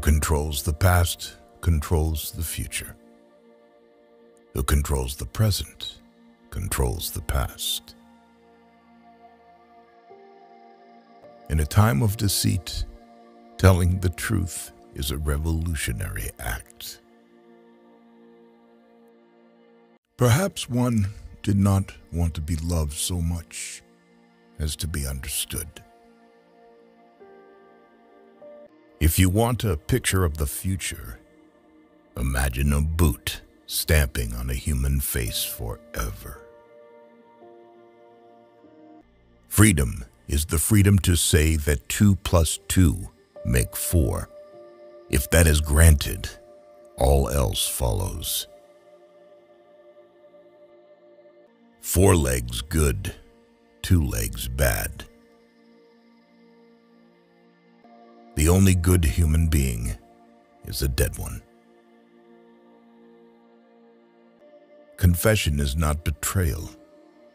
controls the past controls the future. Who controls the present controls the past. In a time of deceit, telling the truth is a revolutionary act. Perhaps one did not want to be loved so much as to be understood. If you want a picture of the future, imagine a boot stamping on a human face forever. Freedom is the freedom to say that 2 plus 2 make 4. If that is granted, all else follows. Four legs good, two legs bad. The only good human being is a dead one. Confession is not betrayal.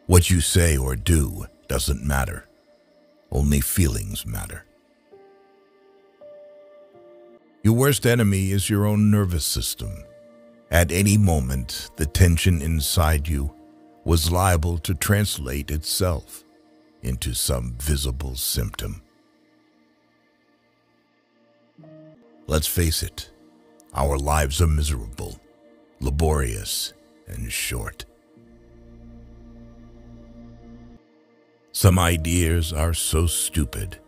What you say or do doesn't matter. Only feelings matter. Your worst enemy is your own nervous system. At any moment, the tension inside you was liable to translate itself into some visible symptom. Let's face it, our lives are miserable, laborious, and short. Some ideas are so stupid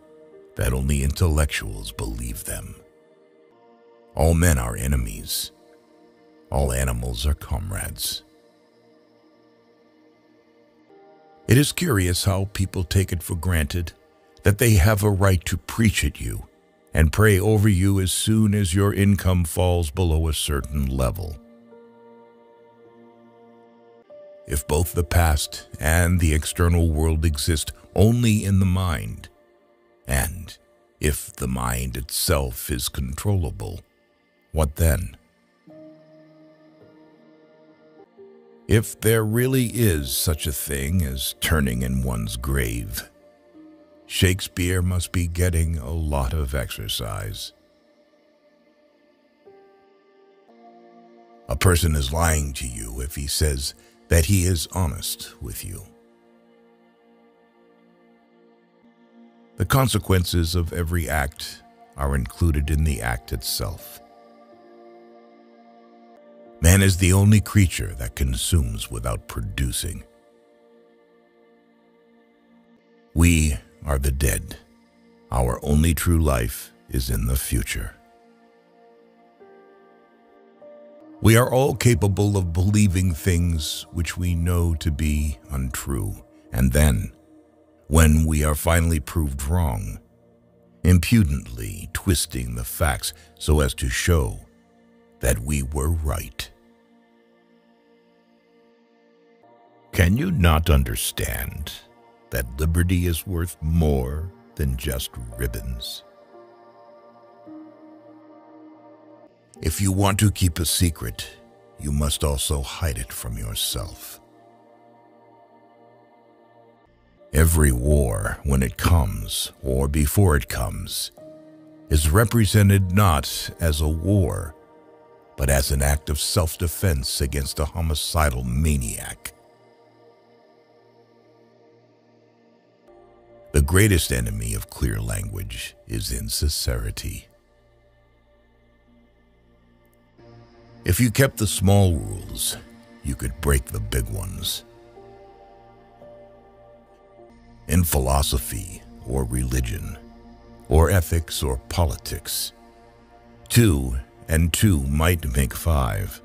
that only intellectuals believe them. All men are enemies. All animals are comrades. It is curious how people take it for granted that they have a right to preach at you and pray over you as soon as your income falls below a certain level. If both the past and the external world exist only in the mind, and if the mind itself is controllable, what then? If there really is such a thing as turning in one's grave, Shakespeare must be getting a lot of exercise. A person is lying to you if he says that he is honest with you. The consequences of every act are included in the act itself. Man is the only creature that consumes without producing. We are the dead. Our only true life is in the future. We are all capable of believing things which we know to be untrue, and then, when we are finally proved wrong, impudently twisting the facts so as to show that we were right. Can you not understand that liberty is worth more than just ribbons? If you want to keep a secret, you must also hide it from yourself. Every war, when it comes, or before it comes, is represented not as a war, but as an act of self-defense against a homicidal maniac. Greatest enemy of clear language is insincerity. If you kept the small rules, you could break the big ones. In philosophy or religion, or ethics or politics, two and two might make five.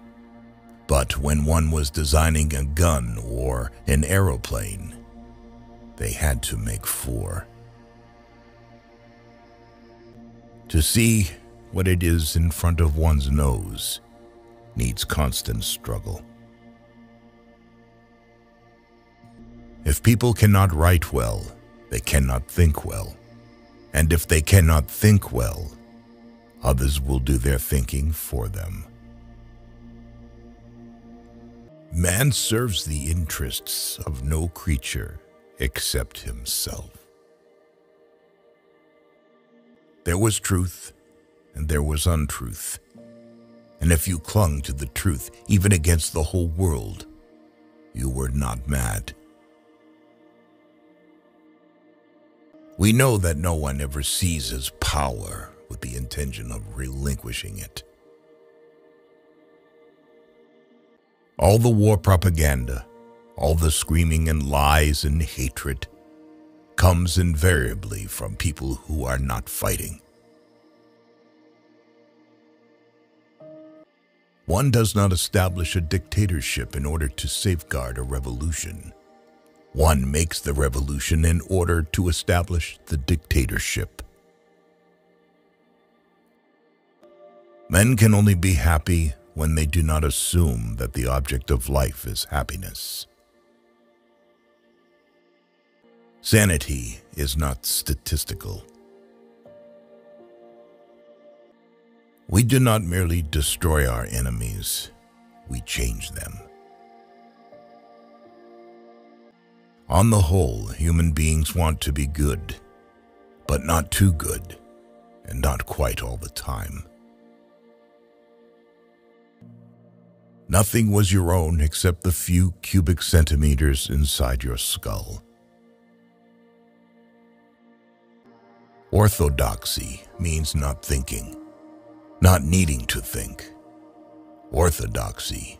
But when one was designing a gun or an aeroplane, they had to make four. To see what it is in front of one's nose needs constant struggle. If people cannot write well, they cannot think well. And if they cannot think well, Others will do their thinking for them. Man serves the interests of no creature except himself. There was truth, and there was untruth. And if you clung to the truth, even against the whole world, you were not mad. We know that no one ever seizes power with the intention of relinquishing it. All the war propaganda, all the screaming and lies and hatred comes invariably from people who are not fighting. One does not establish a dictatorship in order to safeguard a revolution. One makes the revolution in order to establish the dictatorship. Men can only be happy when they do not assume that the object of life is happiness. Sanity is not statistical. We do not merely destroy our enemies, we change them. On the whole, human beings want to be good, but not too good, and not quite all the time. Nothing was your own except the few cubic centimeters inside your skull. Orthodoxy means not thinking, not needing to think. Orthodoxy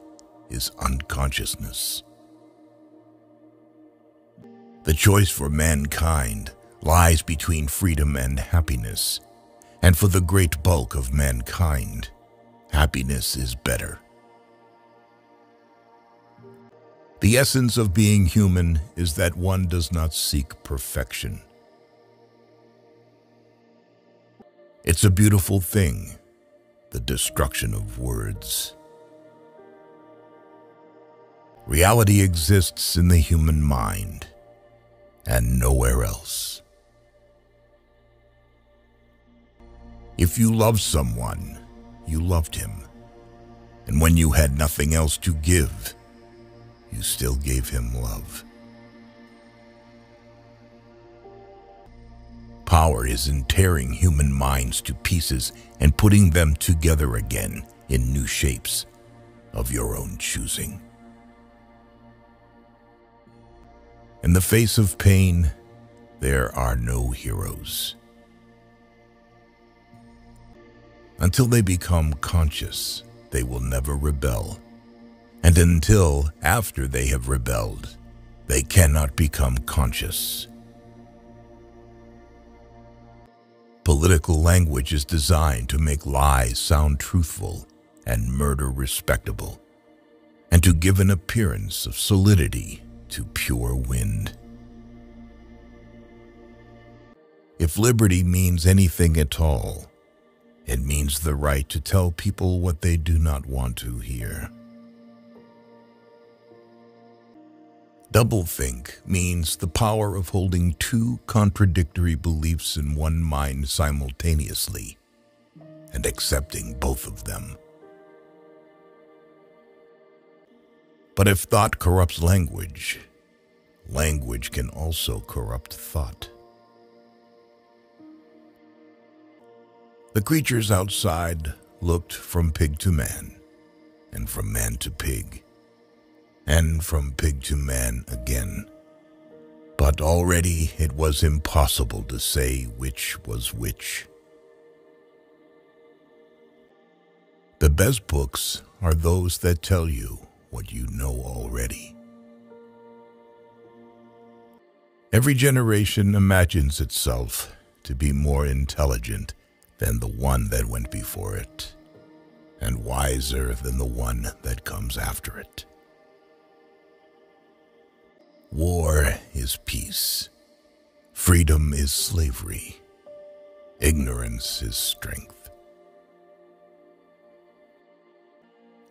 is unconsciousness. The choice for mankind lies between freedom and happiness, and for the great bulk of mankind, happiness is better. The essence of being human is that one does not seek perfection. It's a beautiful thing, the destruction of words. Reality exists in the human mind and nowhere else. If you love someone, you loved him. And when you had nothing else to give, you still gave him love. Power is in tearing human minds to pieces and putting them together again in new shapes of your own choosing. In the face of pain, there are no heroes. Until they become conscious, they will never rebel and until after they have rebelled, they cannot become conscious. Political language is designed to make lies sound truthful and murder respectable, and to give an appearance of solidity to pure wind. If liberty means anything at all, it means the right to tell people what they do not want to hear. Doublethink means the power of holding two contradictory beliefs in one mind simultaneously and accepting both of them. But if thought corrupts language, language can also corrupt thought. The creatures outside looked from pig to man, and from man to pig and from pig to man again. But already it was impossible to say which was which. The best books are those that tell you what you know already. Every generation imagines itself to be more intelligent than the one that went before it, and wiser than the one that comes after it. War is peace. Freedom is slavery. Ignorance is strength.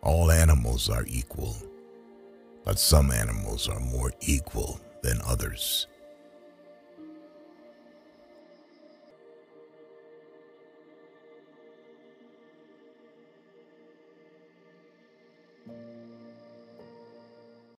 All animals are equal, but some animals are more equal than others.